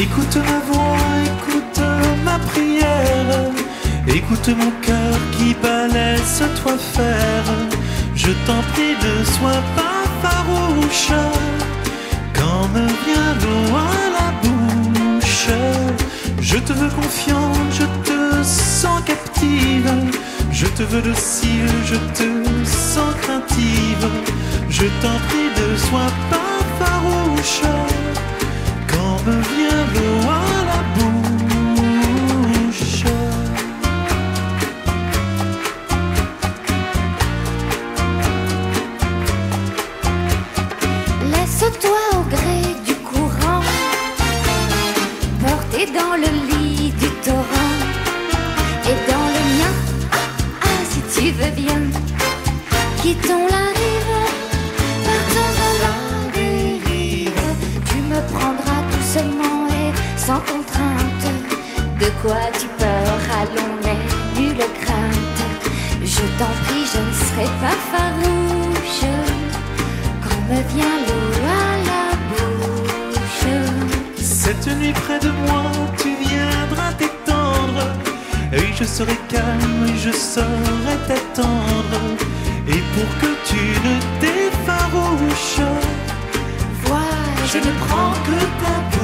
Écoute ma voix, écoute ma prière. Écoute mon cœur qui bat, laisse-toi faire. Je t'en prie, ne sois pas farouche. Quand me vient l'eau à la bouche, je te veux confiant, je te sens captive. Je te veux docile, je te sens craintive. Je t'en prie, ne sois pas tu veux bien, quittons la rive, partons à la dérive. Tu me prendras doucement et sans contrainte. De quoi tu peur, allons, n'aie nulle crainte. Je t'en prie, je ne serai pas farouche quand me vient l'eau à la bouche. Cette nuit près de moi, tu viendras t'étendre. Et je serai calme, et je saurai t'attendre. Et pour que tu ne t'effarouches, Vois, je ne prends que ta